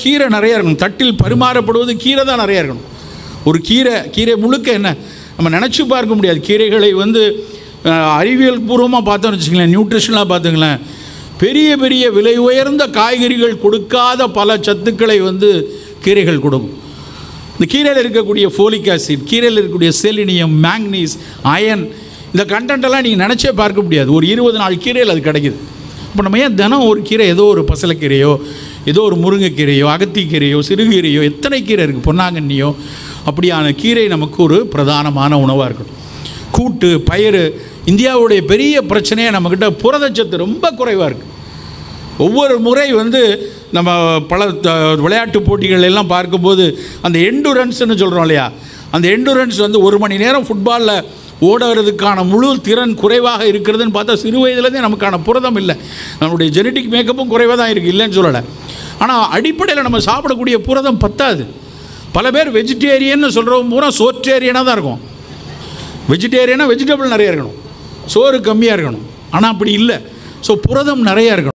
கீரை நிறைய இருக்கணும். தட்டில் பரிமாறப்படுவது கீரை தான் நிறையா இருக்கணும். ஒரு கீரை கீரை முழுக்க என்ன? நம்ம நினச்சி பார்க்க முடியாது. கீரைகளை வந்து அறிவியல் பூர்வமாக பார்த்தோம்னு வச்சுங்களேன் நியூட்ரிஷனாக பார்த்துங்களேன் பெரிய பெரிய விலை உயர்ந்த காய்கறிகள் கொடுக்காத பல சத்துக்களை வந்து கீரைகள் கொடுக்கும். இந்த கீரையில் இருக்கக்கூடிய ஃபோலிக் ஆசிட் கீரையில் இருக்கக்கூடிய செலினியம் மேங்னீஸ் அயன் இந்த கண்டென்ட்டெல்லாம் நீங்கள் நினச்சே பார்க்க முடியாது. ஒரு இருபது நாள் கீரையில் அது கிடைக்குது. இப்போ நம்ம ஏன் தினம் ஒரு கீரை ஏதோ ஒரு பசலைக்கீரையோ ஏதோ ஒரு முருங்கைக்கீரையோ அகத்திக்கீரையோ சிறுகீரையோ எத்தனை கீரை இருக்குது பொன்னாங்கண்ணியோ அப்படியான கீரை நமக்கு ஒரு பிரதானமான உணவாக இருக்கணும் கூட்டு பயிறு இந்தியாவுடைய பெரிய பிரச்சனையாக நம்மக்கிட்ட புரதச்சத்து ரொம்ப குறைவாக இருக்குது ஒவ்வொரு முறை வந்து நம்ம பல த- விளையாட்டு போட்டிகள் எல்லாம் பார்க்கும்போது அந்த எண்டுரன்ஸ்னு சொல்கிறோம் இல்லையா? அந்த எண்டுரன்ஸ் வந்து ஒரு மணி நேரம் ஃபுட்பாலில் ஓடுறதுக்கான முழு திறன் குறைவாக இருக்கிறதுன்னு பார்த்தா சிறு வயதுலேருந்தே நமக்கான புரதம் இல்லை. நம்மளுடைய ஜெனட்டிக் மேக்கப்பும் குறைவாக தான் இருக்குது இல்லைன்னு சொல்லலை. ஆனால் அடிப்படையில் நம்ம சாப்பிடக்கூடிய புரதம் பத்தாது. பல பேர் வெஜிடேரியன்னு சொல்கிறவங்க பூரா சோற்றேரியனாக தான் இருக்கும். வெஜிடேரியனாக வெஜிடபிள் நிறைய இருக்கணும். சோறு கம்மியாக இருக்கணும். ஆனால் அப்படி இல்லை. ஸோ புரதம் நிறையா இருக்கணும்.